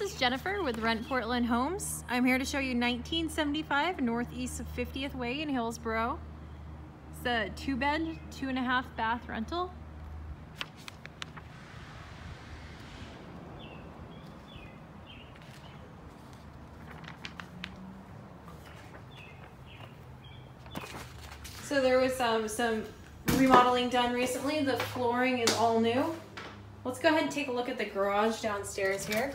this is Jennifer with Rent Portland Homes. I'm here to show you 1975 northeast of 50th Way in Hillsboro. It's a two bed, two and a half bath rental. So there was um, some remodeling done recently. The flooring is all new. Let's go ahead and take a look at the garage downstairs here.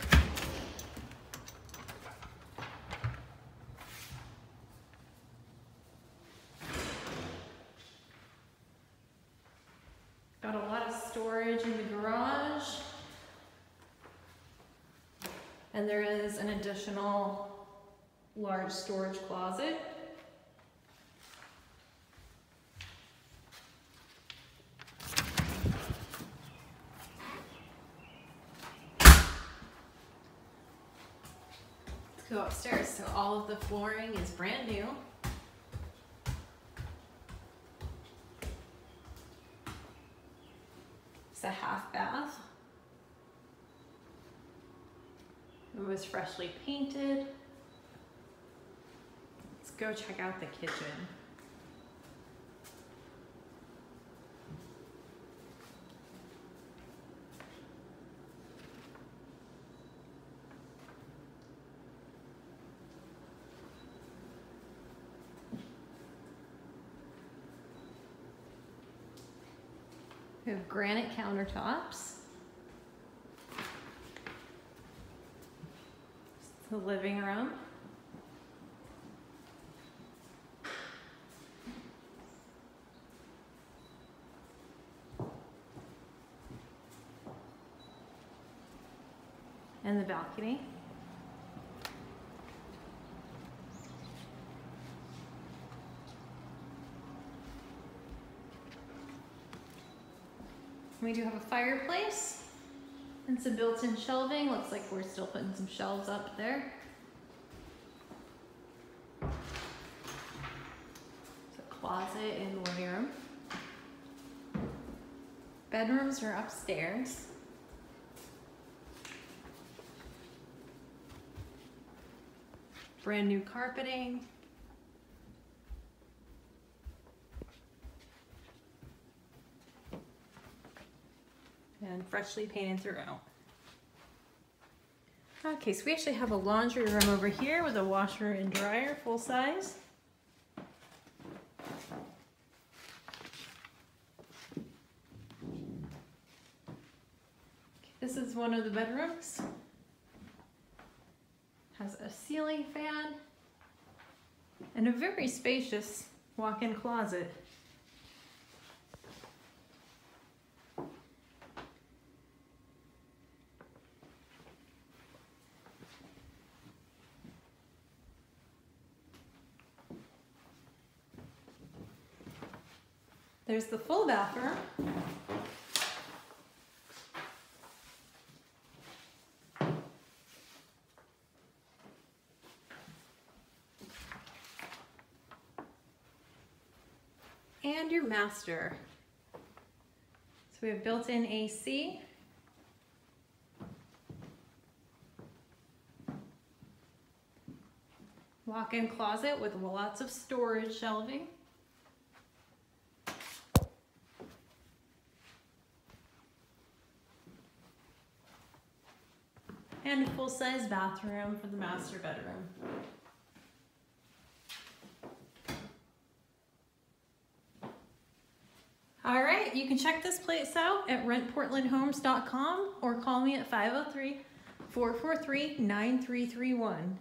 Got a lot of storage in the garage. And there is an additional large storage closet. Let's go upstairs. So all of the flooring is brand new. It's a half bath. It was freshly painted. Let's go check out the kitchen. We have granite countertops. The living room. And the balcony. We do have a fireplace and some built-in shelving. Looks like we're still putting some shelves up there. It's a closet in the living room. Bedrooms are upstairs. Brand new carpeting. And freshly painted throughout. Okay, so we actually have a laundry room over here with a washer and dryer, full size. This is one of the bedrooms. Has a ceiling fan and a very spacious walk-in closet. There's the full bathroom. And your master. So we have built-in AC. Walk-in closet with lots of storage shelving. And a full-size bathroom for the master bedroom. All right, you can check this place out at rentportlandhomes.com or call me at 503 443 9331.